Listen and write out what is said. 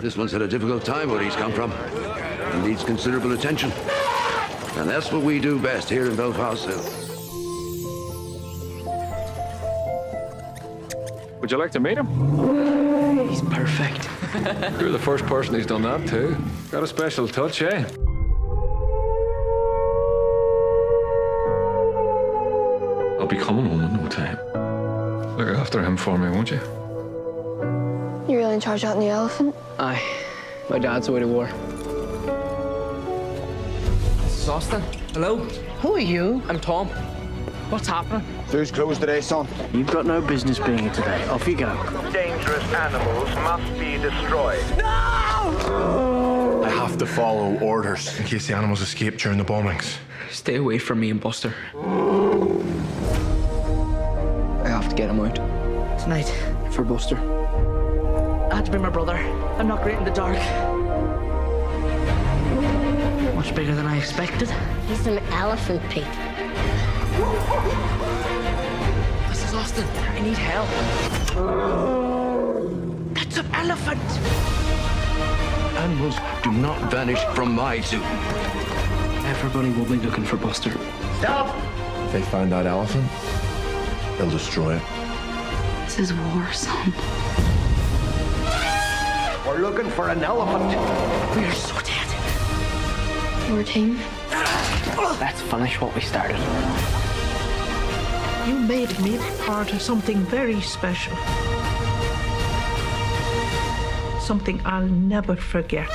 This one's had a difficult time where he's come from. He needs considerable attention. And that's what we do best here in Belfast Hill. Would you like to meet him? He's perfect. You're the first person he's done that to. Got a special touch, eh? I'll be coming home in no time. Look after him for me, won't you? You really in charge out in the elephant? Aye. My dad's away to war. This is Austin. Hello. Who are you? I'm Tom. What's happening? Food's closed today, son. You've got no business being here today. Off you go. Dangerous animals must be destroyed. No! I have to follow orders in case the animals escape during the bombings. Stay away from me and Buster. I have to get him out. Tonight, For Buster. I had to be my brother. I'm not great in the dark. Much bigger than I expected. He's an elephant, Pete. This is Austin. I need help. That's an elephant! Animals do not vanish from my zoo. Everybody will be looking for Buster. Stop! If they find that elephant, they'll destroy it. This is war, son. We're looking for an elephant. We are so dead. We're a team. Let's finish what we started. You made me part of something very special. Something I'll never forget.